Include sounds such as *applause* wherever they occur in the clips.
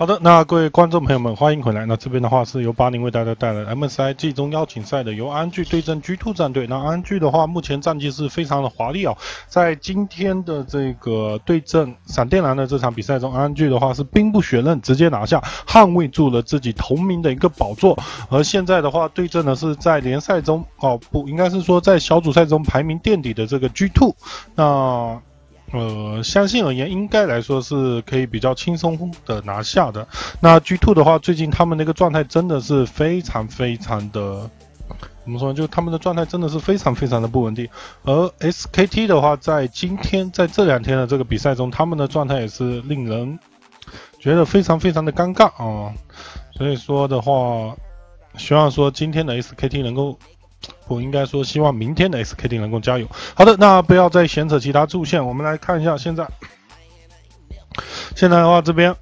好的，那各位观众朋友们，欢迎回来。那这边的话是由巴宁为大家带来 MSI 季中邀请赛的，由安巨对阵 G Two 战队。那安巨的话，目前战绩是非常的华丽哦。在今天的这个对阵闪电狼的这场比赛中，安巨的话是兵不血刃，直接拿下，捍卫住了自己同名的一个宝座。而现在的话，对阵的是在联赛中哦，不应该是说在小组赛中排名垫底的这个 G Two。那呃，相信而言，应该来说是可以比较轻松的拿下的。那 G Two 的话，最近他们那个状态真的是非常非常的，怎么说？就他们的状态真的是非常非常的不稳定。而 SKT 的话，在今天在这两天的这个比赛中，他们的状态也是令人觉得非常非常的尴尬啊。所以说的话，希望说今天的 SKT 能够。我应该说，希望明天的 SKT 能够加油。好的，那不要再闲扯其他主线，我们来看一下现在。现在的话，这边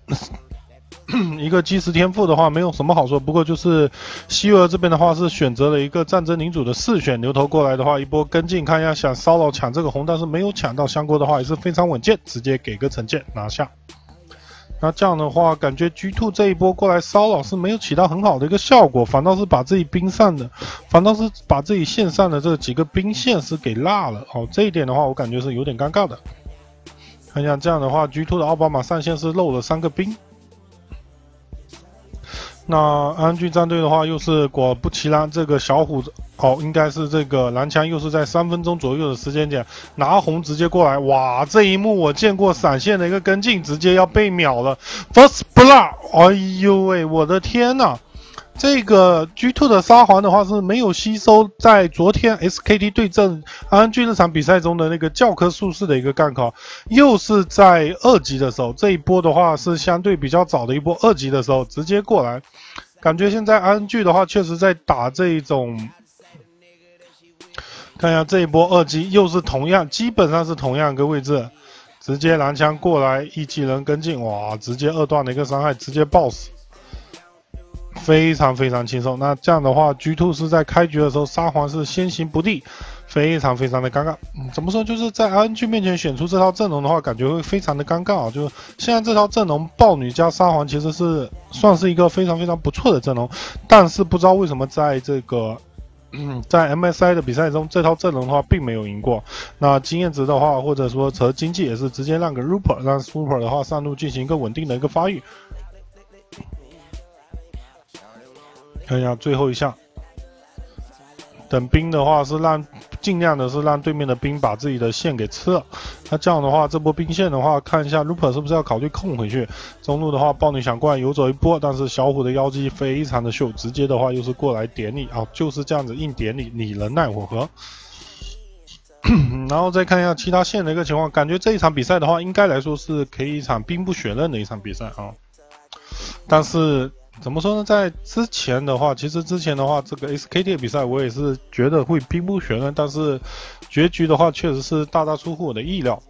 *coughs* 一个基石天赋的话，没有什么好说。不过就是希尔这边的话是选择了一个战争领主的四选牛头过来的话，一波跟进，看一下想骚扰抢这个红，但是没有抢到香锅的话，也是非常稳健，直接给个惩戒拿下。那这样的话，感觉 G Two 这一波过来骚扰是没有起到很好的一个效果，反倒是把自己兵上的，反倒是把自己线上的这几个兵线是给落了。哦，这一点的话，我感觉是有点尴尬的。看一下这样的话，G Two 的奥巴马上线是漏了三个兵。那安俊战队的话，又是果不其然，这个小虎哦，应该是这个蓝枪，又是在三分钟左右的时间点拿红直接过来，哇，这一幕我见过，闪现的一个跟进，直接要被秒了，First Blood，哎呦喂，我的天呐！这个 G2 的沙皇的话是没有吸收在昨天 SKT 对阵 RNG 那场比赛中的那个教科术式的一个干考，又是在二级的时候，这一波的话是相对比较早的一波二级的时候直接过来，感觉现在 RNG 的话确实在打这一种，看一下这一波二级又是同样，基本上是同样一个位置，直接蓝枪过来一技能跟进，哇，直接二段的一个伤害，直接爆死。非常非常轻松。那这样的话，G Two 是在开局的时候，沙皇是先行不利，非常非常的尴尬。嗯，怎么说？就是在 RNG 面前选出这套阵容的话，感觉会非常的尴尬啊。就是现在这套阵容，豹女加沙皇其实是算是一个非常非常不错的阵容，但是不知道为什么在这个嗯在 MSI 的比赛中，这套阵容的话并没有赢过。那经验值的话，或者说和经济也是直接让给 Ruper，让 Super 的话上路进行一个稳定的一个发育。看一下最后一项，等兵的话是让尽量的是让对面的兵把自己的线给吃了。那这样的话，这波兵线的话，看一下 Ruper 是不是要考虑控回去。中路的话，豹女想过来游走一波，但是小虎的妖姬非常的秀，直接的话又是过来点你啊，就是这样子硬点你，你能奈我何？然后再看一下其他线的一个情况，感觉这一场比赛的话，应该来说是可以一场兵不血刃的一场比赛啊，但是。怎么说呢？在之前的话，其实之前的话，这个 SKT 的比赛我也是觉得会兵不血刃，但是结局的话确实是大大出乎我的意料。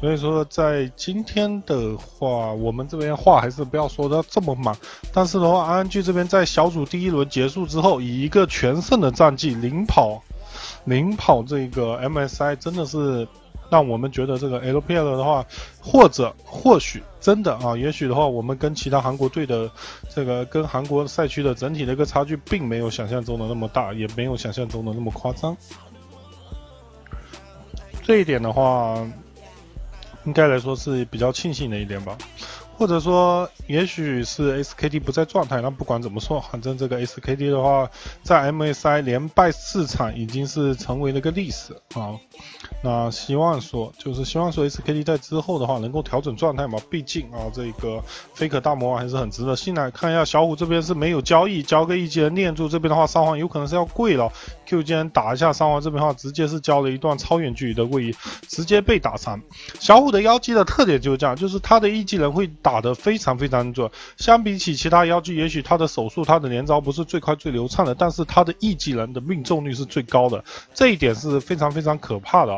所以说，在今天的话，我们这边话还是不要说的这么满。但是的话，RNG 这边在小组第一轮结束之后，以一个全胜的战绩领跑，领跑这个 MSI，真的是。让我们觉得这个 LPL 的话，或者或许真的啊，也许的话，我们跟其他韩国队的这个跟韩国赛区的整体的一个差距，并没有想象中的那么大，也没有想象中的那么夸张。这一点的话，应该来说是比较庆幸的一点吧。或者说，也许是 SKT 不在状态。那不管怎么说，反正这个 SKT 的话，在 MSI 连败四场，已经是成为了个历史啊。那希望说，就是希望说 SKT 在之后的话，能够调整状态嘛。毕竟啊，这个 Faker 大魔王还是很值得信赖。看一下小虎这边是没有交易，交个一技能念住。这边的话，沙皇有可能是要跪了。Q 键打一下三皇这边的话，直接是交了一段超远距离的位移，直接被打残。小虎的妖姬的特点就是这样，就是他的一技能会。打得非常非常准，相比起其他妖姬，也许他的手速、他的连招不是最快最流畅的，但是他的 E 技能的命中率是最高的，这一点是非常非常可怕的。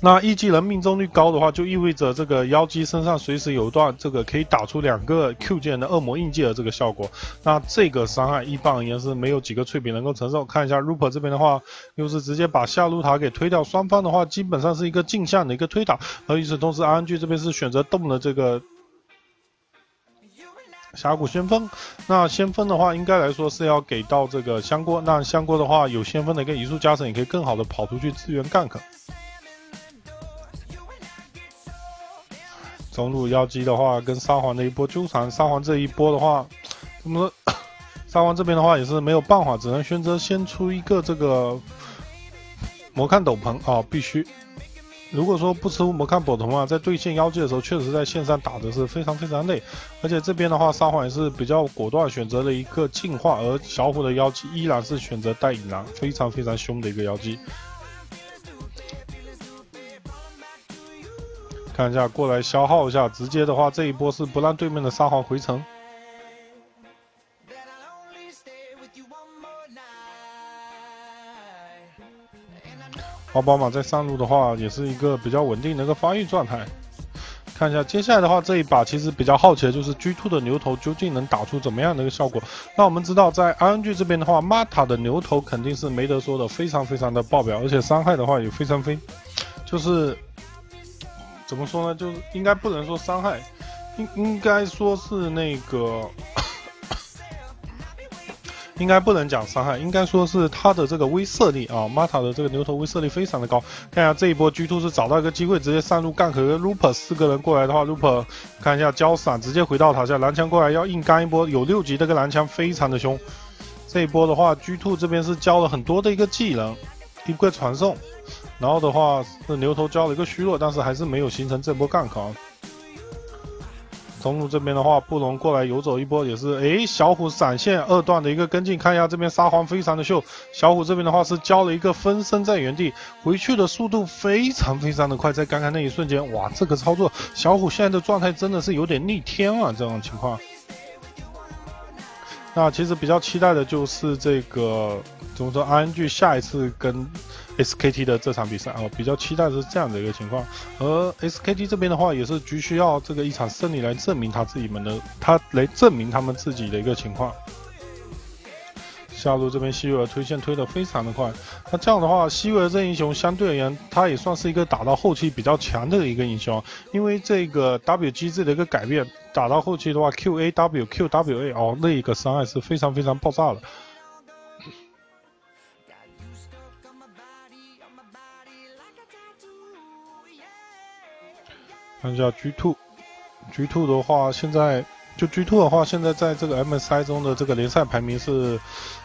那一技能命中率高的话，就意味着这个妖姬身上随时有一段这个可以打出两个 Q 键的恶魔印记的这个效果。那这个伤害一般而言是没有几个脆饼能够承受。看一下 Ruper 这边的话，又是直接把下路塔给推掉。双方的话基本上是一个镜像的一个推塔。而与此同时，RNG 这边是选择动了这个峡谷先锋。那先锋的话，应该来说是要给到这个香锅。那香锅的话，有先锋的一个移速加成，也可以更好的跑出去支援 gank。中路妖姬的话，跟沙皇的一波纠缠，沙皇这一波的话，怎么说？*coughs* 沙皇这边的话也是没有办法，只能选择先出一个这个魔抗斗篷啊，必须。如果说不出魔抗斗篷啊，在对线妖姬的时候，确实在线上打的是非常非常累。而且这边的话，沙皇也是比较果断，选择了一个进化，而小虎的妖姬依然是选择带引狼，非常非常凶的一个妖姬。看一下，过来消耗一下，直接的话，这一波是不让对面的沙皇回城。奥巴马在上路的话，也是一个比较稳定的一个发育状态。看一下接下来的话，这一把其实比较好奇的就是 G Two 的牛头究竟能打出怎么样的一个效果。那我们知道，在 RNG 这边的话，Mata 的牛头肯定是没得说的，非常非常的爆表，而且伤害的话也非常非，就是。怎么说呢？就是应该不能说伤害，应应该说是那个，应该不能讲伤害，应该说是他的这个威慑力啊。玛塔的这个牛头威慑力非常的高。看一下这一波 G two 是找到一个机会，直接上路干和 Looper 四个人过来的话，Looper 看一下交闪，直接回到塔下，蓝枪过来要硬干一波，有六级这个蓝枪非常的凶。这一波的话，G two 这边是交了很多的一个技能，一个传送。然后的话，是牛头交了一个虚弱，但是还是没有形成这波 gank。中路这边的话，布隆过来游走一波也是，哎，小虎闪现二段的一个跟进，看一下这边沙皇非常的秀。小虎这边的话是交了一个分身在原地，回去的速度非常非常的快，在刚刚那一瞬间，哇，这个操作，小虎现在的状态真的是有点逆天啊，这种情况。那其实比较期待的就是这个，怎么说，RNG 下一次跟 SKT 的这场比赛啊，比较期待是这样的一个情况。而 SKT 这边的话，也是急需要这个一场胜利来证明他自己们的，他来证明他们自己的一个情况。下路这边希维尔推线推的非常的快，那这样的话，希维尔这英雄相对而言，他也算是一个打到后期比较强的一个英雄，因为这个 W 机制的一个改变，打到后期的话，Q A W Q W A 哦，那一个伤害是非常非常爆炸的。看一下 G Two，G Two 的话现在。就 G Two 的话，现在在这个 MSI 中的这个联赛排名是，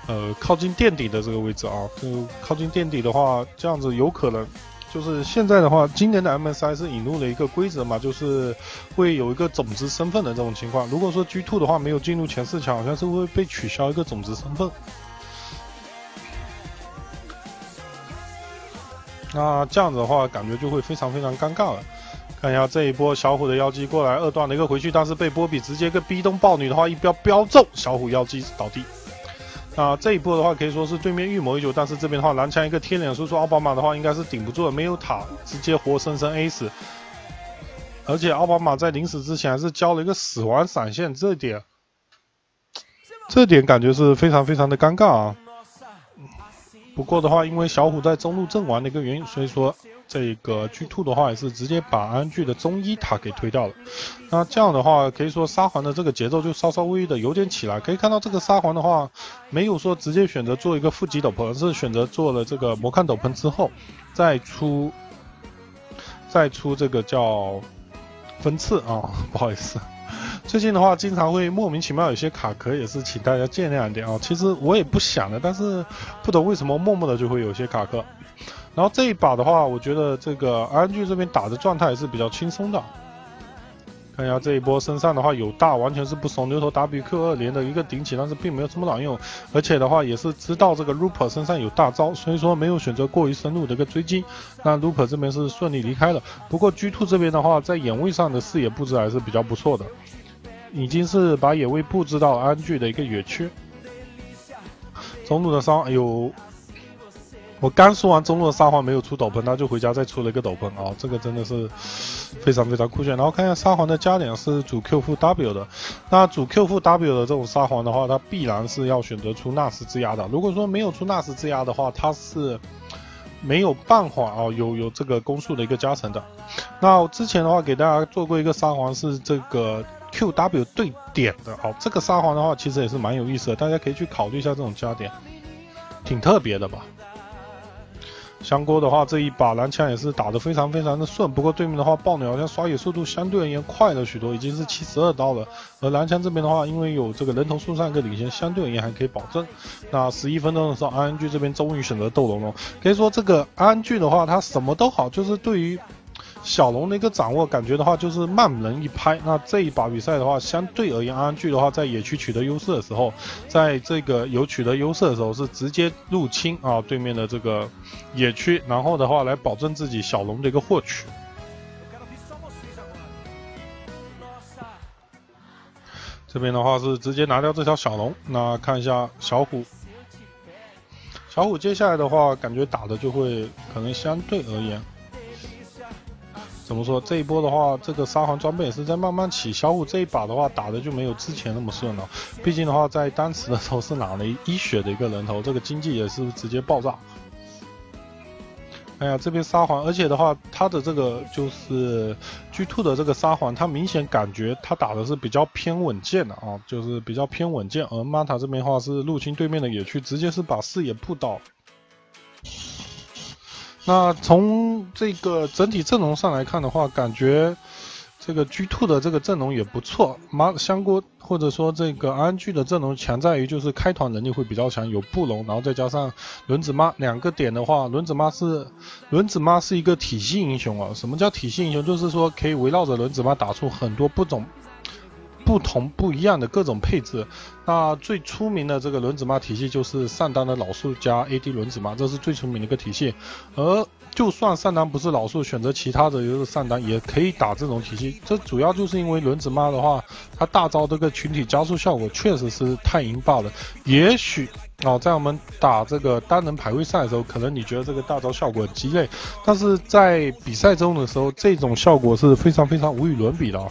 呃，靠近垫底的这个位置啊。就靠近垫底的话，这样子有可能，就是现在的话，今年的 MSI 是引入了一个规则嘛，就是会有一个种子身份的这种情况。如果说 G Two 的话没有进入前四强，好像是会被取消一个种子身份。那这样子的话，感觉就会非常非常尴尬了。看一下这一波小虎的妖姬过来二段的一个回去，但是被波比直接个逼动豹女的话一标标中，小虎妖姬倒地。那这一波的话可以说是对面预谋已久，但是这边的话蓝枪一个贴脸输出奥巴马的话应该是顶不住了，没有塔直接活生生 A 死。而且奥巴马在临死之前还是交了一个死亡闪现，这点，这点感觉是非常非常的尴尬啊。不过的话，因为小虎在中路阵亡的一个原因，所以说。这个 G2 的话也是直接把安具的中一塔给推掉了。那这样的话，可以说沙皇的这个节奏就稍稍微的有点起来。可以看到这个沙皇的话，没有说直接选择做一个负极斗篷，而是选择做了这个魔抗斗篷之后，再出再出这个叫分次啊，不好意思，最近的话经常会莫名其妙有些卡壳，也是请大家见谅一点啊。其实我也不想的，但是不懂为什么默默的就会有些卡壳。然后这一把的话，我觉得这个 RNG 这边打的状态是比较轻松的。看一下这一波身上的话有大，完全是不怂，牛头 WQ 二连的一个顶起，但是并没有这么卵用。而且的话也是知道这个 Ruper 身上有大招，所以说没有选择过于深入的一个追击。那 Ruper 这边是顺利离开了。不过 G Two 这边的话，在眼位上的视野布置还是比较不错的，已经是把野位布置到安具的一个野区。中路的伤，哎呦。我刚说完中路的沙皇没有出斗篷，他就回家再出了一个斗篷啊，这个真的是非常非常酷炫。然后看一下沙皇的加点是主 Q 负 W 的，那主 Q 负 W 的这种沙皇的话，它必然是要选择出纳什之牙的。如果说没有出纳什之牙的话，它是没有办法啊，有有这个攻速的一个加成的。那之前的话给大家做过一个沙皇是这个 QW 对点的哦，这个沙皇的话其实也是蛮有意思的，大家可以去考虑一下这种加点，挺特别的吧。香锅的话，这一把蓝枪也是打得非常非常的顺。不过对面的话，豹女好像刷野速度相对而言快了许多，已经是七十二刀了。而蓝枪这边的话，因为有这个人头数上一个领先，相对而言还可以保证。那十一分钟的时候，安安居这边终于选择斗龙龙，可以说这个安安居的话，他什么都好，就是对于。小龙的一个掌握感觉的话，就是慢人一拍。那这一把比赛的话，相对而言，安安巨的话在野区取得优势的时候，在这个有取得优势的时候，是直接入侵啊对面的这个野区，然后的话来保证自己小龙的一个获取。这边的话是直接拿掉这条小龙。那看一下小虎，小虎接下来的话，感觉打的就会可能相对而言。怎么说？这一波的话，这个沙皇装备也是在慢慢起。小虎这一把的话，打的就没有之前那么顺了。毕竟的话，在当时的时候是拿了一血的一个人头，这个经济也是直接爆炸。哎呀，这边沙皇，而且的话，他的这个就是 G Two 的这个沙皇，他明显感觉他打的是比较偏稳健的啊，就是比较偏稳健。而 Mata 这边的话是入侵对面的野区，直接是把视野布到。那从这个整体阵容上来看的话，感觉这个 G Two 的这个阵容也不错。马香锅或者说这个安居的阵容强在于就是开团能力会比较强，有布隆，然后再加上轮子妈两个点的话，轮子妈是轮子妈是一个体系英雄啊。什么叫体系英雄？就是说可以围绕着轮子妈打出很多不种。不同不一样的各种配置，那最出名的这个轮子妈体系就是上单的老树加 AD 轮子妈，这是最出名的一个体系。而就算上单不是老树，选择其他的就是上单也可以打这种体系。这主要就是因为轮子妈的话，它大招这个群体加速效果确实是太赢爆了。也许哦，在我们打这个单人排位赛的时候，可能你觉得这个大招效果鸡肋，但是在比赛中的时候，这种效果是非常非常无与伦比的啊。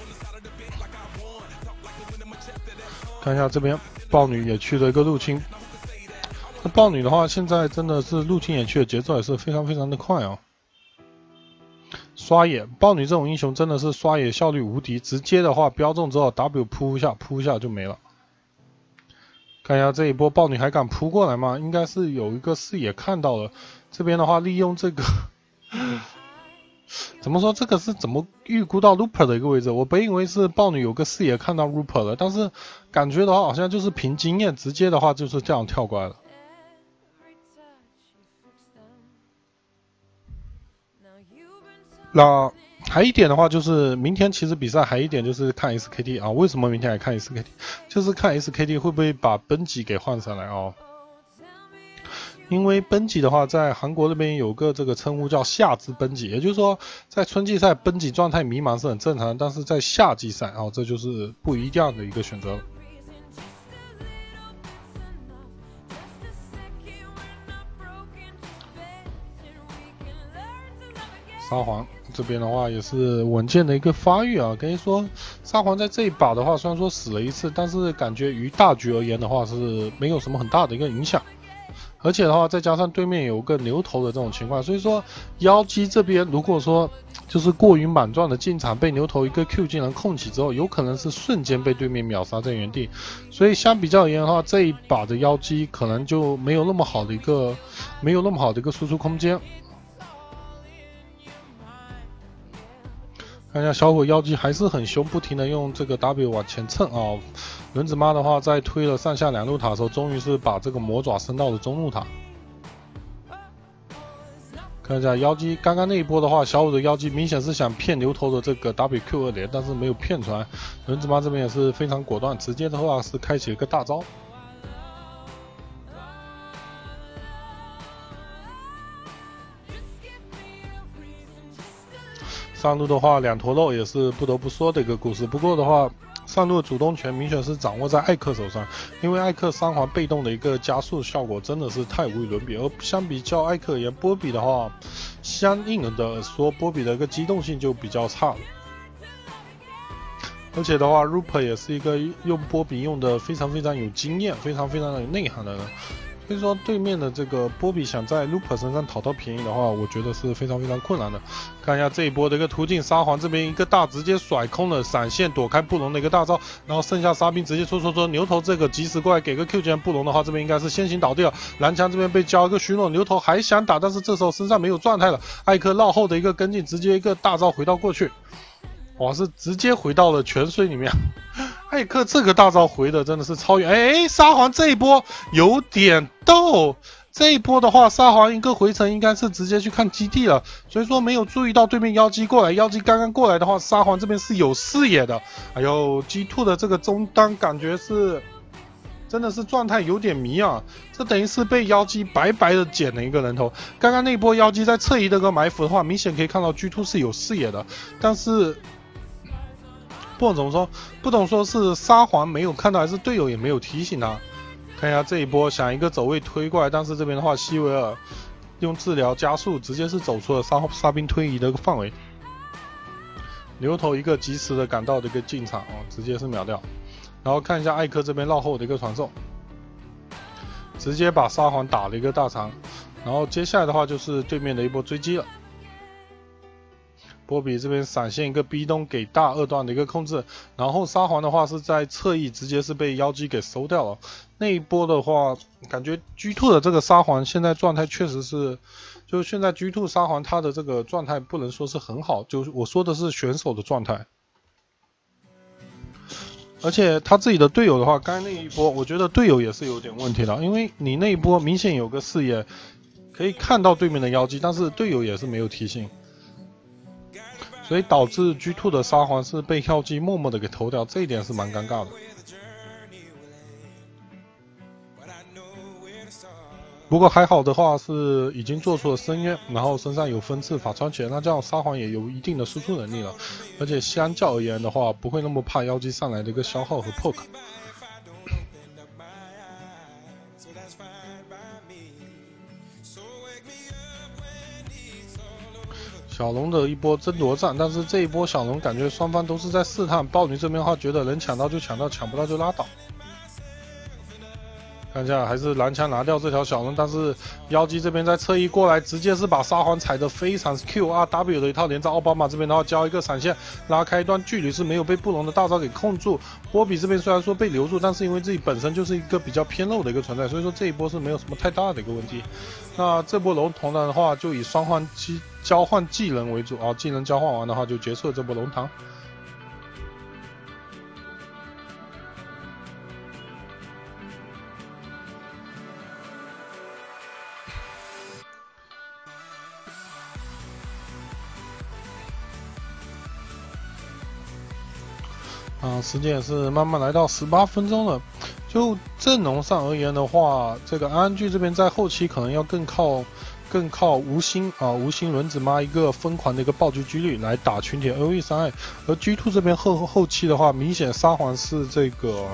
看一下这边，豹女野区的一个入侵。那豹女的话，现在真的是入侵野区的节奏也是非常非常的快啊！刷野，豹女这种英雄真的是刷野效率无敌，直接的话标中之后 W 扑一下，扑一下就没了。看一下这一波，豹女还敢扑过来吗？应该是有一个视野看到了。这边的话，利用这个。怎么说这个是怎么预估到 Looper 的一个位置？我本以为是豹女有个视野看到 Looper 了，但是感觉的话好像就是凭经验，直接的话就是这样跳过来了。那还一点的话就是明天其实比赛还一点就是看 SKT 啊，为什么明天还看 SKT？就是看 SKT 会不会把奔吉给换上来哦。因为奔几的话，在韩国那边有个这个称呼叫夏至奔几，也就是说，在春季赛奔几状态迷茫是很正常，但是在夏季赛啊，这就是不一样的一个选择了。沙皇这边的话也是稳健的一个发育啊，可以说沙皇在这一把的话，虽然说死了一次，但是感觉于大局而言的话是没有什么很大的一个影响。而且的话，再加上对面有个牛头的这种情况，所以说妖姬这边如果说就是过于莽撞的进场，被牛头一个 Q 技能控起之后，有可能是瞬间被对面秒杀在原地。所以相比较而言的话，这一把的妖姬可能就没有那么好的一个，没有那么好的一个输出空间。看一下小火妖姬还是很凶，不停的用这个 W 往前蹭啊。轮子妈的话，在推了上下两路塔的时候，终于是把这个魔爪升到了中路塔。看一下妖姬，刚刚那一波的话，小五的妖姬明显是想骗牛头的这个 WQ 二连，但是没有骗出来。轮子妈这边也是非常果断，直接的话是开启了个大招。上路的话，两坨肉也是不得不说的一个故事。不过的话，上路的主动权明显是掌握在艾克手上，因为艾克三环被动的一个加速效果真的是太无与伦比。而相比较艾克而言，波比的话，相应的说波比的一个机动性就比较差了。而且的话，Ruper 也是一个用波比用的非常非常有经验、非常非常的有内涵的人。所以说，对面的这个波比想在 Luper 身上讨到便宜的话，我觉得是非常非常困难的。看一下这一波的一个突进，沙皇这边一个大直接甩空了闪现，躲开布隆的一个大招，然后剩下沙兵直接戳戳戳，牛头这个及时过来给个 Q 键，布隆的话这边应该是先行倒地了。蓝枪这边被交一个虚弱，牛头还想打，但是这时候身上没有状态了。艾克绕后的一个跟进，直接一个大招回到过去，哇，是直接回到了泉水里面。艾克这个大招回的真的是超远，哎，沙皇这一波有点逗，这一波的话，沙皇一个回城应该是直接去看基地了，所以说没有注意到对面妖姬过来，妖姬刚刚过来的话，沙皇这边是有视野的，哎呦，G two 的这个中单感觉是真的是状态有点迷啊，这等于是被妖姬白白的捡了一个人头，刚刚那波妖姬在侧翼的个埋伏的话，明显可以看到 G two 是有视野的，但是。不懂怎么说，不懂说是沙皇没有看到，还是队友也没有提醒他。看一下这一波，想一个走位推过来，但是这边的话，希维尔用治疗加速，直接是走出了沙沙兵推移的一个范围。牛头一个及时的赶到的一个进场哦，直接是秒掉。然后看一下艾克这边绕后的一个传送，直接把沙皇打了一个大长。然后接下来的话就是对面的一波追击了。波比这边闪现一个 B 东给大二段的一个控制，然后沙皇的话是在侧翼直接是被妖姬给收掉了。那一波的话，感觉 G two 的这个沙皇现在状态确实是，就现在 G two 沙皇他的这个状态不能说是很好，就我说的是选手的状态。而且他自己的队友的话，刚才那一波，我觉得队友也是有点问题的，因为你那一波明显有个视野可以看到对面的妖姬，但是队友也是没有提醒。所以导致 G two 的沙皇是被妖姬默默的给偷掉，这一点是蛮尴尬的。不过还好的话是已经做出了深渊，然后身上有分刺法穿起来，那这样沙皇也有一定的输出能力了，而且相较而言的话，不会那么怕妖姬上来的一个消耗和 poke。小龙的一波争夺战，但是这一波小龙感觉双方都是在试探。豹女这边的话，觉得能抢到就抢到，抢不到就拉倒。看一下，还是蓝枪拿掉这条小龙，但是妖姬这边在侧翼过来，直接是把沙皇踩的非常 Q R W 的一套连招。奥巴马这边的话交一个闪现，拉开一段距离是没有被布隆的大招给控住。波比这边虽然说被留住，但是因为自己本身就是一个比较偏肉的一个存在，所以说这一波是没有什么太大的一个问题。那这波龙头的话，就以双换机交换技能为主啊，技能交换完的话就结束了这波龙团。时间也是慢慢来到十八分钟了。就阵容上而言的话，这个安居这边在后期可能要更靠更靠无心啊，无心轮子妈一个疯狂的一个暴击几率来打群体 AOE 伤害。而 G two 这边后后期的话，明显沙皇是这个，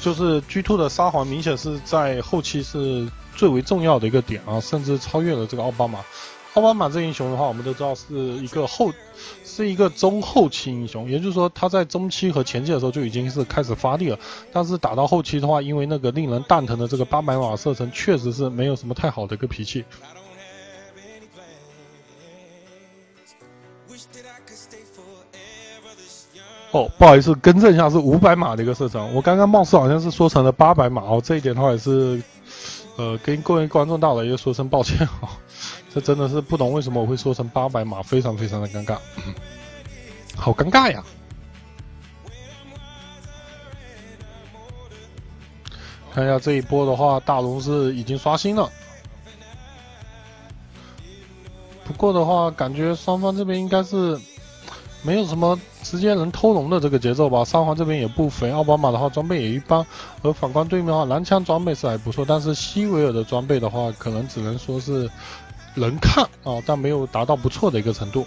就是 G two 的沙皇明显是在后期是最为重要的一个点啊，甚至超越了这个奥巴马。奥巴马这英雄的话，我们都知道是一个后，是一个中后期英雄，也就是说他在中期和前期的时候就已经是开始发力了。但是打到后期的话，因为那个令人蛋疼的这个八百码射程，确实是没有什么太好的一个脾气。哦，不好意思，更正一下，是五百码的一个射程。我刚刚貌似好像是说成了八百码哦，这一点的话也是，呃，跟各位观众大佬也说声抱歉哦。这真的是不懂为什么我会说成八百码，非常非常的尴尬，好尴尬呀！看一下这一波的话，大龙是已经刷新了，不过的话，感觉双方这边应该是没有什么直接能偷龙的这个节奏吧。三皇这边也不肥，奥巴马的话装备也一般，而反观对面的话，蓝枪装备是还不错，但是西维尔的装备的话，可能只能说是。能看啊，但没有达到不错的一个程度。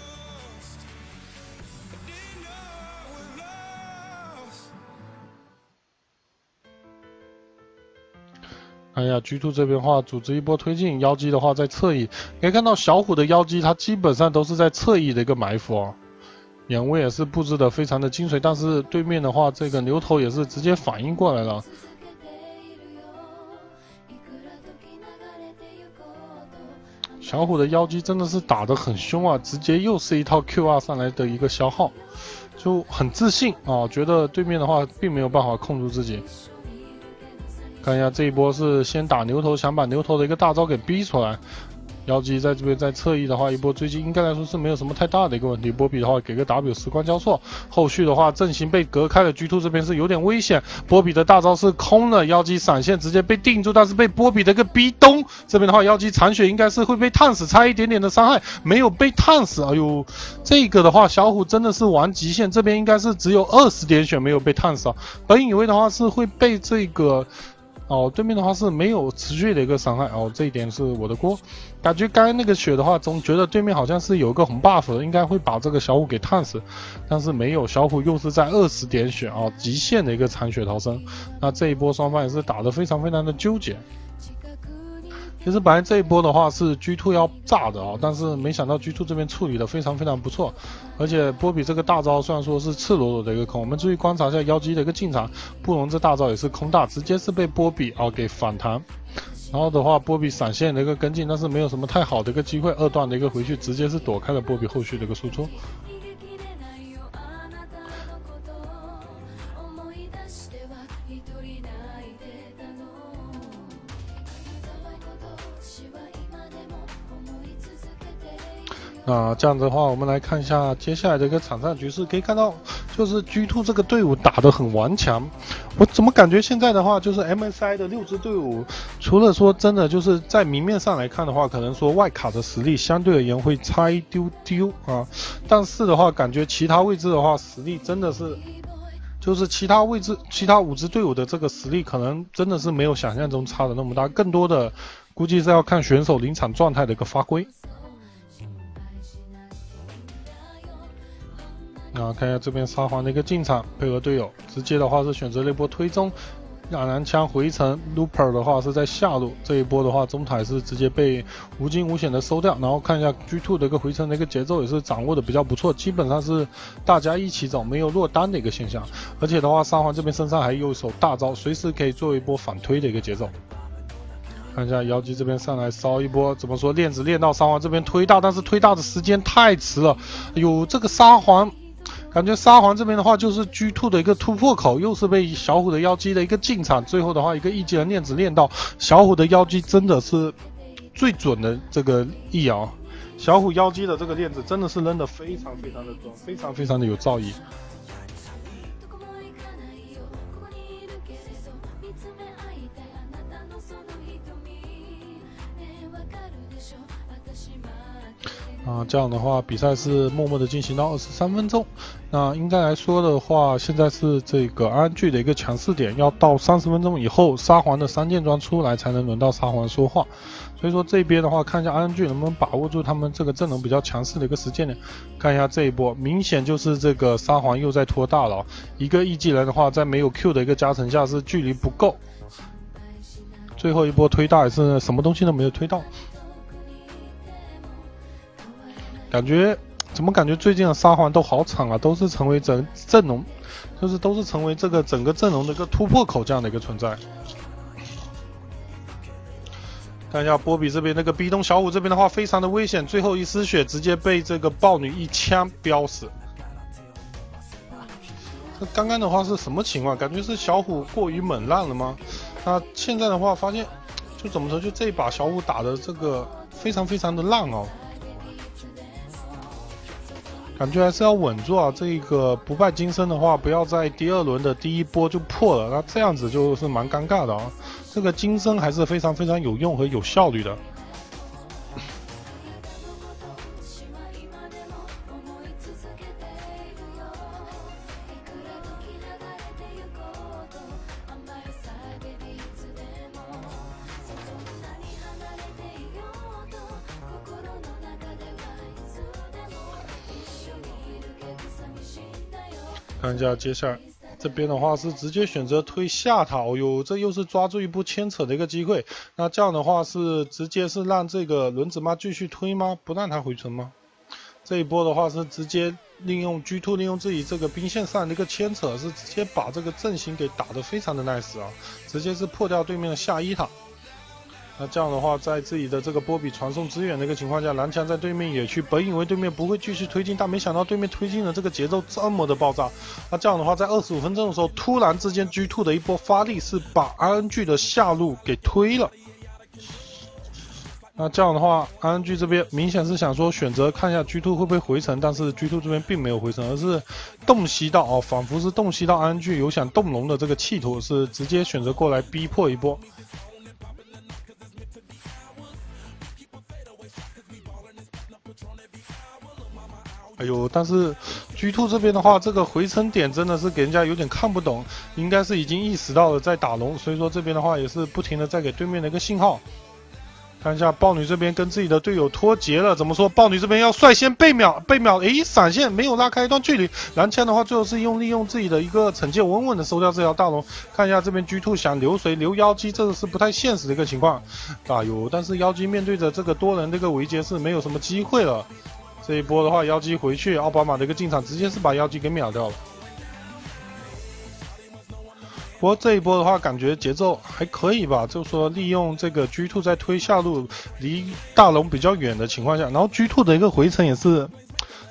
哎呀，G two 这边的话，组织一波推进，妖姬的话在侧翼，可以看到小虎的妖姬，它基本上都是在侧翼的一个埋伏啊。眼位也是布置的非常的精髓，但是对面的话，这个牛头也是直接反应过来了，小虎的妖姬真的是打得很凶啊，直接又是一套 Q、R 上来的一个消耗，就很自信啊，觉得对面的话并没有办法控住自己。看一下这一波是先打牛头，想把牛头的一个大招给逼出来。妖姬在这边在侧翼的话，一波追击应该来说是没有什么太大的一个问题。波比的话给个 W 时光交错，后续的话阵型被隔开了，G two 这边是有点危险。波比的大招是空了，妖姬闪现直接被定住，但是被波比的一个逼咚。这边的话妖姬残血应该是会被烫死，差一点点的伤害没有被烫死。哎呦，这个的话小虎真的是玩极限，这边应该是只有二十点血没有被烫死啊。本以为的话是会被这个。哦，对面的话是没有持续的一个伤害哦，这一点是我的锅。感觉刚刚那个血的话，总觉得对面好像是有一个红 buff，应该会把这个小虎给烫死，但是没有，小虎又是在二十点血啊，极限的一个残血逃生。那这一波双方也是打得非常非常的纠结。其实本来这一波的话是 G two 要炸的啊，但是没想到 G two 这边处理的非常非常不错，而且波比这个大招虽然说是赤裸裸的一个空，我们注意观察一下妖姬的一个进场，布隆这大招也是空大，直接是被波比啊给反弹，然后的话波比闪现的一个跟进，但是没有什么太好的一个机会，二段的一个回去直接是躲开了波比后续的一个输出。那这样子的话，我们来看一下接下来的一个场上局势。可以看到，就是 G Two 这个队伍打得很顽强。我怎么感觉现在的话，就是 MSI 的六支队伍，除了说真的就是在明面上来看的话，可能说外卡的实力相对而言会差一丢丢啊。但是的话，感觉其他位置的话，实力真的是，就是其他位置其他五支队伍的这个实力，可能真的是没有想象中差的那么大。更多的估计是要看选手临场状态的一个发挥。然后看一下这边沙皇的一个进场，配合队友，直接的话是选择了一波推中，亚男枪回城，Looper 的话是在下路，这一波的话中塔是直接被无惊无险的收掉。然后看一下 G2 的一个回城的一个节奏也是掌握的比较不错，基本上是大家一起走，没有落单的一个现象。而且的话，沙皇这边身上还有一手大招，随时可以做一波反推的一个节奏。看一下妖姬这边上来烧一波，怎么说链子链到沙皇这边推大，但是推大的时间太迟了。哎呦，这个沙皇。感觉沙皇这边的话就是 G two 的一个突破口，又是被小虎的妖姬的一个进场，最后的话一个一技能链子链到小虎的妖姬真的是最准的这个一摇，小虎妖姬的这个链子真的是扔的非常非常的准，非常非常的有造诣。啊，这样的话，比赛是默默的进行到二十三分钟。那应该来说的话，现在是这个安具的一个强势点，要到三十分钟以后，沙皇的三件装出来才能轮到沙皇说话。所以说这边的话，看一下安具能不能把握住他们这个阵容比较强势的一个时间点。看一下这一波，明显就是这个沙皇又在拖大了。一个 E 技能的话，在没有 Q 的一个加成下，是距离不够。最后一波推大也是什么东西都没有推到。感觉怎么感觉最近的沙皇都好惨啊，都是成为整阵容，就是都是成为这个整个阵容的一个突破口这样的一个存在。看一下波比这边那个逼咚小五这边的话非常的危险，最后一丝血直接被这个豹女一枪飙死。这刚刚的话是什么情况？感觉是小虎过于猛烂了吗？那现在的话发现，就怎么说，就这一把小虎打的这个非常非常的烂哦。感觉还是要稳住啊！这个不败金身的话，不要在第二轮的第一波就破了，那这样子就是蛮尴尬的啊。这个金身还是非常非常有用和有效率的。看一下接下来这边的话是直接选择推下塔，哦哟，这又是抓住一波牵扯的一个机会。那这样的话是直接是让这个轮子妈继续推吗？不让他回城吗？这一波的话是直接利用 G two 利用自己这个兵线上的一个牵扯，是直接把这个阵型给打得非常的 nice 啊，直接是破掉对面的下一塔。那这样的话，在自己的这个波比传送支援的一个情况下，蓝枪在对面野区，本以为对面不会继续推进，但没想到对面推进的这个节奏这么的爆炸。那这样的话，在二十五分钟的时候，突然之间 G two 的一波发力是把 RNG 的下路给推了。那这样的话，RNG 这边明显是想说选择看一下 G two 会不会回城，但是 G two 这边并没有回城，而是洞悉到哦，仿佛是洞悉到 RNG 有想动龙的这个企图，是直接选择过来逼迫一波。哎呦，但是 G two 这边的话，这个回城点真的是给人家有点看不懂，应该是已经意识到了在打龙，所以说这边的话也是不停的在给对面的一个信号。看一下豹女这边跟自己的队友脱节了，怎么说？豹女这边要率先被秒，被秒，诶，闪现没有拉开一段距离。蓝枪的话，最后是用利用自己的一个惩戒，稳稳的收掉这条大龙。看一下这边 G two 想留谁？留妖姬，这个是不太现实的一个情况。哎呦，但是妖姬面对着这个多人这个围截是没有什么机会了。这一波的话，妖姬回去，奥巴马的一个进场直接是把妖姬给秒掉了。不过这一波的话，感觉节奏还可以吧？就是说，利用这个 G two 在推下路，离大龙比较远的情况下，然后 G two 的一个回城也是，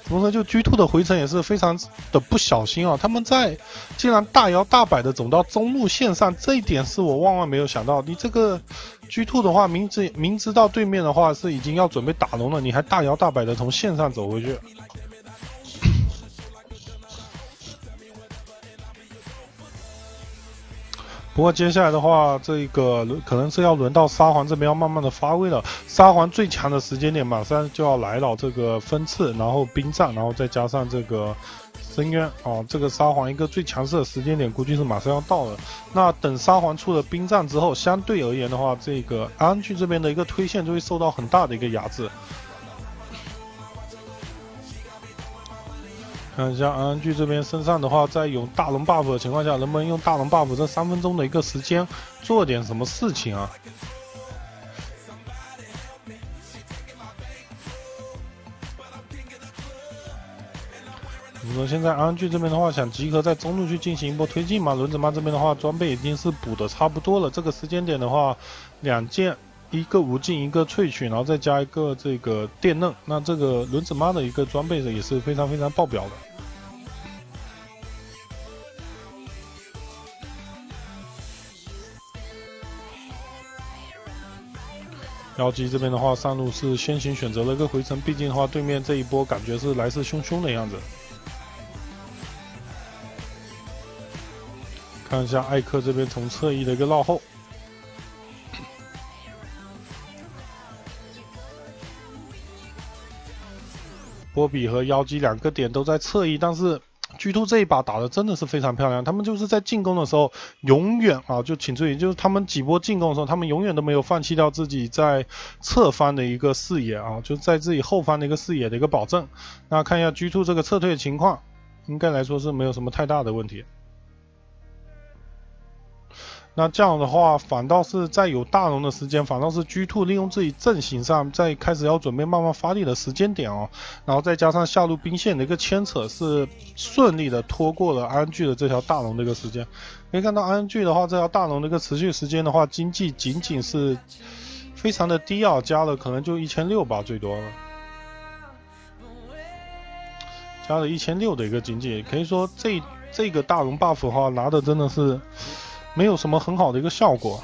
怎么说？就 G two 的回城也是非常的不小心啊！他们在竟然大摇大摆的走到中路线上，这一点是我万万没有想到。你这个 G two 的话，明知明知道对面的话是已经要准备打龙了，你还大摇大摆的从线上走回去。不过接下来的话，这个可能是要轮到沙皇这边要慢慢的发威了。沙皇最强的时间点马上就要来了，这个分次，然后冰战，然后再加上这个深渊啊，这个沙皇一个最强势的时间点估计是马上要到了。那等沙皇出了冰战之后，相对而言的话，这个安居这边的一个推线就会受到很大的一个压制。看一下 RNG 这边身上的话，在有大龙 buff 的情况下，能不能用大龙 buff 这三分钟的一个时间做点什么事情啊？你说现在 RNG 这边的话，想集合在中路去进行一波推进嘛？轮子妈这边的话，装备已经是补的差不多了。这个时间点的话，两件。一个无尽，一个萃取，然后再加一个这个电刃，那这个轮子妈的一个装备也是非常非常爆表的。妖姬这边的话，上路是先行选择了一个回城，毕竟的话，对面这一波感觉是来势汹汹的样子。看一下艾克这边从侧翼的一个绕后。波比和妖姬两个点都在侧翼，但是 G two 这一把打的真的是非常漂亮。他们就是在进攻的时候，永远啊，就请注意，就是他们几波进攻的时候，他们永远都没有放弃掉自己在侧方的一个视野啊，就在自己后方的一个视野的一个保证。那看一下 G two 这个撤退的情况，应该来说是没有什么太大的问题。那这样的话，反倒是在有大龙的时间，反倒是 G two 利用自己阵型上，在开始要准备慢慢发力的时间点哦，然后再加上下路兵线的一个牵扯，是顺利的拖过了安巨的这条大龙的一个时间。可以看到安巨的话，这条大龙的一个持续时间的话，经济仅仅是非常的低啊，加了可能就一千六吧，最多了，加了一千六的一个经济，可以说这这个大龙 buff 的话，拿的真的是。没有什么很好的一个效果。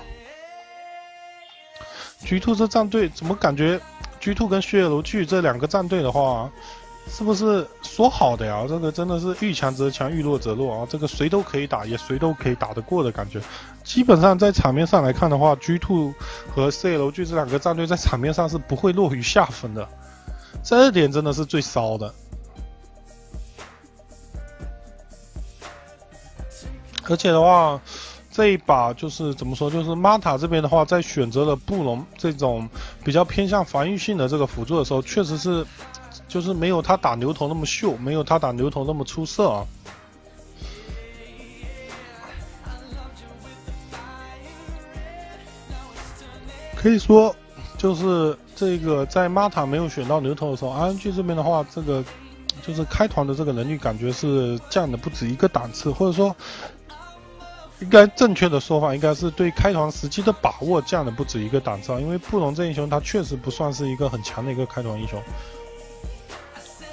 G two 这战队怎么感觉？G two 跟血楼剧这两个战队的话，是不是说好的呀？这个真的是遇强则强，遇弱则弱啊！这个谁都可以打，也谁都可以打得过的感觉。基本上在场面上来看的话，G two 和 C 楼剧这两个战队在场面上是不会落于下风的，这点真的是最骚的。而且的话。这一把就是怎么说就是马塔这边的话在选择了布隆这种比较偏向防御性的这个辅助的时候确实是就是没有他打牛头那么秀没有他打牛头那么出色啊。可以说就是这个在马塔没有选到牛头的时候 rng 这边的话这个就是开团的这个能力感觉是降的不止一个档次或者说应该正确的说法应该是对开团时机的把握降的不止一个档次啊，因为布隆这英雄他确实不算是一个很强的一个开团英雄。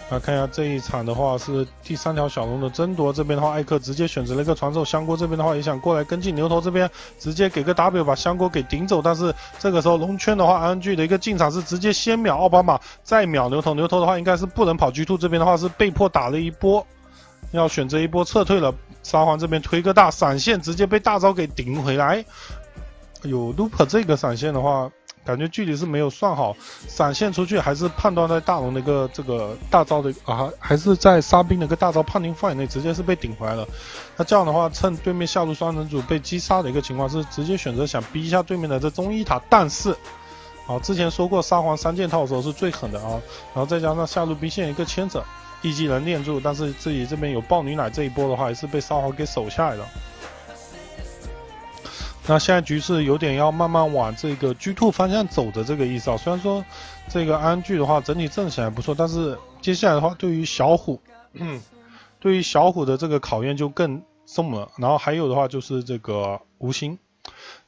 来看一下这一场的话是第三条小龙的争夺，这边的话艾克直接选择了一个传授，香锅这边的话也想过来跟进，牛头这边直接给个 W 把香锅给顶走，但是这个时候龙圈的话 RNG 的一个进场是直接先秒奥巴马，再秒牛头，牛头的话应该是不能跑 G two 这边的话是被迫打了一波，要选择一波撤退了，沙皇这边推个大闪现，直接被大招给顶回来，哎呦 Loop 这个闪现的话。感觉距离是没有算好，闪现出去还是判断在大龙的一个这个大招的啊，还是在沙兵的一个大招判定范围内，直接是被顶回来了。那这样的话，趁对面下路双人组被击杀的一个情况，是直接选择想逼一下对面的这中一塔。但是，啊，之前说过沙皇三件套的时候是最狠的啊，然后再加上下路兵线一个牵扯，一技能练住，但是自己这边有爆女奶这一波的话，也是被沙皇给守下来了。那现在局势有点要慢慢往这个 G two 方向走的这个意思啊。虽然说这个安居的话整体阵型还不错，但是接下来的话对于小虎，对于小虎的这个考验就更重了。然后还有的话就是这个吴昕。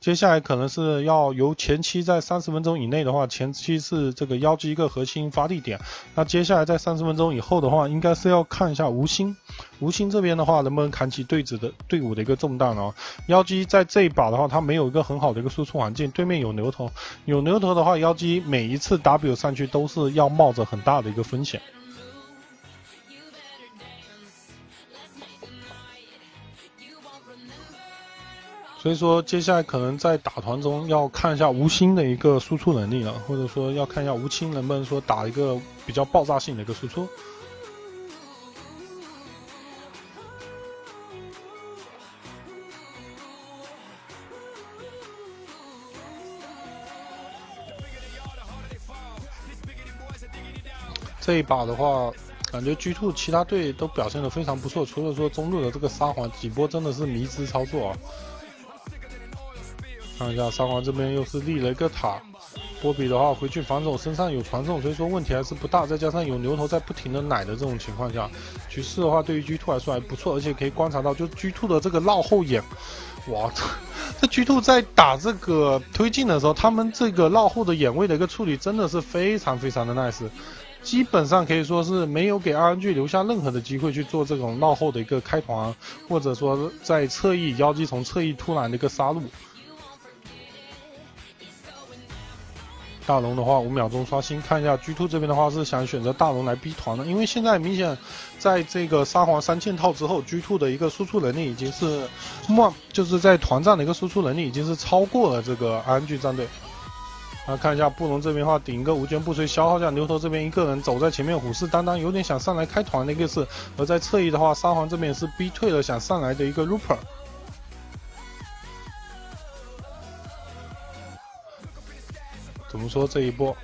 接下来可能是要由前期在三十分钟以内的话，前期是这个妖姬一个核心发力点。那接下来在三十分钟以后的话，应该是要看一下吴昕，吴昕这边的话能不能扛起队子的队伍的一个重担哦。妖姬在这一把的话，他没有一个很好的一个输出环境，对面有牛头，有牛头的话，妖姬每一次 W 上去都是要冒着很大的一个风险。所以说，接下来可能在打团中要看一下吴昕的一个输出能力了，或者说要看一下吴昕能不能说打一个比较爆炸性的一个输出。这一把的话，感觉 G Two 其他队都表现的非常不错，除了说中路的这个沙皇几波真的是迷之操作啊。看一下沙皇这边又是立了一个塔，波比的话回去防守身上有传送，所以说问题还是不大。再加上有牛头在不停的奶的这种情况下，局势的话对于 G Two 来说还不错，而且可以观察到就 G Two 的这个绕后眼，哇，*laughs* 这 G Two 在打这个推进的时候，他们这个绕后的眼位的一个处理真的是非常非常的 nice，基本上可以说是没有给 RNG 留下任何的机会去做这种绕后的一个开团，或者说在侧翼妖姬从侧翼突然的一个杀戮。大龙的话，五秒钟刷新。看一下 G Two 这边的话，是想选择大龙来逼团的，因为现在明显在这个沙皇三件套之后，G Two 的一个输出能力已经是末，就是在团战的一个输出能力已经是超过了这个 RNG 战队。啊，看一下布隆这边的话，顶一个无坚不摧，消耗下牛头这边一个人走在前面，虎视眈眈，有点想上来开团的一个是。而在侧翼的话，沙皇这边是逼退了想上来的一个 Looper。怎么说这一波？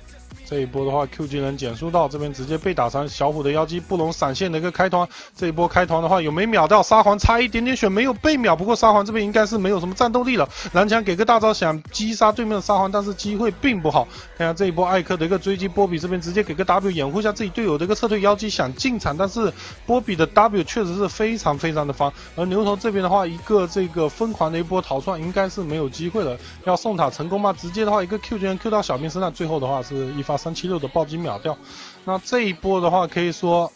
这一波的话，Q 技能减速到这边直接被打伤。小虎的妖姬不容闪现的一个开团，这一波开团的话有没秒掉沙皇？差一点点血没有被秒，不过沙皇这边应该是没有什么战斗力了。蓝枪给个大招想击杀对面的沙皇，但是机会并不好。看一下这一波艾克的一个追击，波比这边直接给个 W 掩护一下自己队友的一个撤退。妖姬想进场，但是波比的 W 确实是非常非常的方。而牛头这边的话，一个这个疯狂的一波逃窜，应该是没有机会了。要送塔成功吗？直接的话一个 Q 技能 Q 到小兵身上，最后的话是一发。三七六的暴击秒掉，那这一波的话可以说，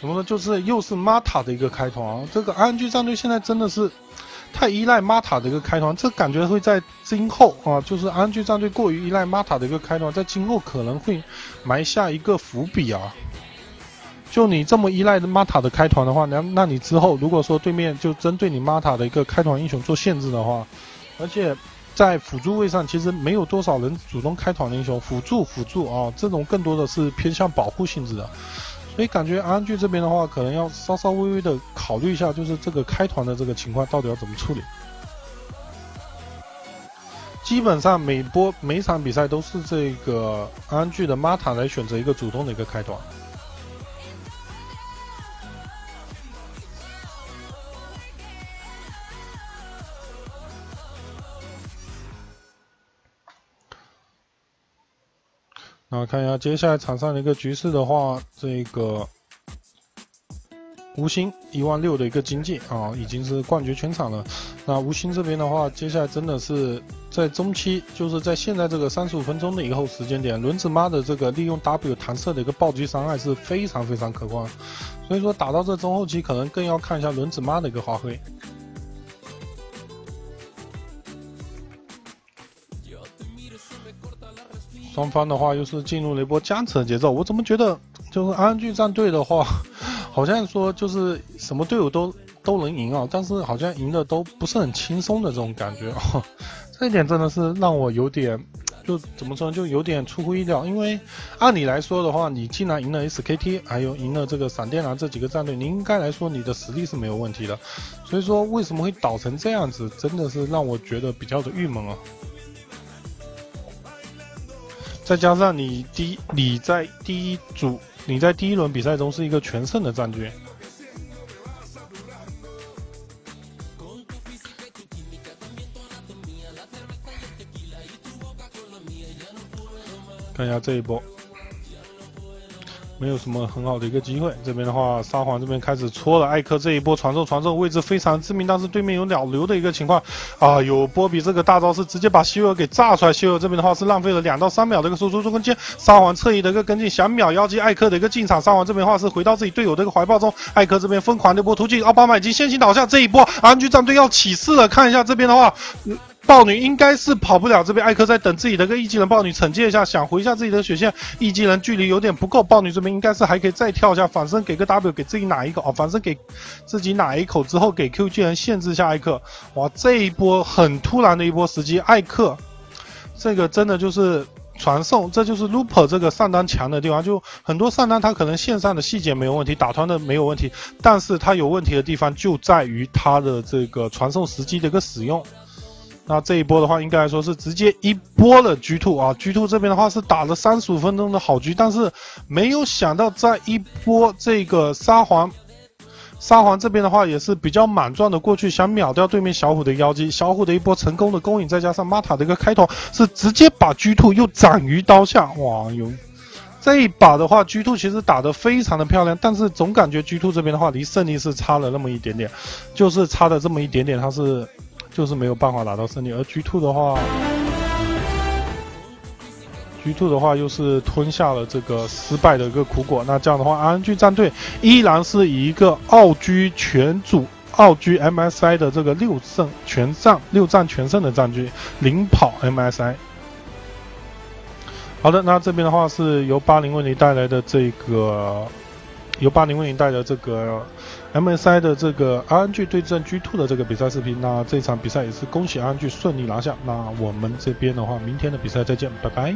怎么说就是又是 Mata 的一个开团啊。这个 RNG 战队现在真的是太依赖 Mata 的一个开团，这感觉会在今后啊，就是 RNG 战队过于依赖 Mata 的一个开团，在今后可能会埋下一个伏笔啊。就你这么依赖的 Mata 的开团的话，那那你之后如果说对面就针对你 Mata 的一个开团英雄做限制的话，而且。在辅助位上，其实没有多少人主动开团的英雄，辅助辅助啊，这种更多的是偏向保护性质的，所以感觉 RNG 这边的话，可能要稍稍微微的考虑一下，就是这个开团的这个情况到底要怎么处理。基本上每波每场比赛都是这个 RNG 的 Mata 来选择一个主动的一个开团。那看一下接下来场上的一个局势的话，这个。吴昕一万六的一个经济啊，已经是冠绝全场了。那吴昕这边的话，接下来真的是在中期，就是在现在这个三十五分钟的以后时间点，轮子妈的这个利用 W 弹射的一个暴击伤害是非常非常可观。所以说打到这中后期，可能更要看一下轮子妈的一个发挥。双方的话又是进入了一波僵持的节奏。我怎么觉得就是安居战队的话？*laughs* 好像说就是什么队伍都都能赢啊，但是好像赢的都不是很轻松的这种感觉啊，*laughs* 这一点真的是让我有点，就怎么说呢，就有点出乎意料。因为按理来说的话，你既然赢了 SKT，还有赢了这个闪电狼这几个战队，你应该来说你的实力是没有问题的。所以说为什么会倒成这样子，真的是让我觉得比较的郁闷啊。再加上你第你在第一组。你在第一轮比赛中是一个全胜的战局。看一下这一波。没有什么很好的一个机会，这边的话，沙皇这边开始戳了艾克这一波传送，传送位置非常致命，但是对面有鸟流的一个情况啊，有波比这个大招是直接把希尔给炸出来，希尔这边的话是浪费了两到三秒的一个输出中跟接，沙皇侧翼的一个跟进，想秒妖姬艾克的一个进场，沙皇这边的话是回到自己队友的一个怀抱中，艾克这边疯狂的一波突进，奥巴马已经先行倒下，这一波 RNG 战队要起势了，看一下这边的话。豹女应该是跑不了，这边艾克在等自己的个一技能，豹女惩戒一下，想回一下自己的血线，一技能距离有点不够，豹女这边应该是还可以再跳一下反身，给个 W 给自己奶一口哦？反身给自己奶一口之后给 Q 技能限制下艾克，哇，这一波很突然的一波时机，艾克这个真的就是传送，这就是 Looper 这个上单强的地方，就很多上单他可能线上的细节没有问题，打团的没有问题，但是他有问题的地方就在于他的这个传送时机的一个使用。那这一波的话，应该来说是直接一波了 G two 啊，G two 这边的话是打了三十五分钟的好局，但是没有想到在一波这个沙皇，沙皇这边的话也是比较莽撞的过去想秒掉对面小虎的妖姬，小虎的一波成功的勾引，再加上 Mata 的一个开头，是直接把 G two 又斩于刀下，哇哟这一把的话，G two 其实打得非常的漂亮，但是总感觉 G two 这边的话离胜利是差了那么一点点，就是差的这么一点点，他是。就是没有办法拿到胜利，而 G Two 的话，G Two 的话又是吞下了这个失败的一个苦果。那这样的话，RNG 战队依然是以一个傲居全组、傲居 MSI 的这个六胜全战、六战全胜的战局领跑 MSI。好的，那这边的话是由八零为你带来的这个，由八零为你带的这个。MSI 的这个 RNG 对阵 G2 的这个比赛视频，那这场比赛也是恭喜 RNG 顺利拿下。那我们这边的话，明天的比赛再见，拜拜。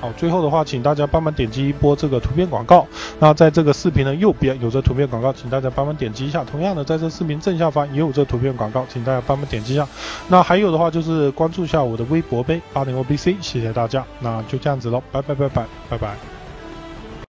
好，最后的话，请大家帮忙点击一波这个图片广告。那在这个视频的右边有这图片广告，请大家帮忙点击一下。同样的，在这视频正下方也有这图片广告，请大家帮忙点击一下。那还有的话就是关注一下我的微博呗，八零 OBC，谢谢大家。那就这样子喽，拜拜拜拜拜拜。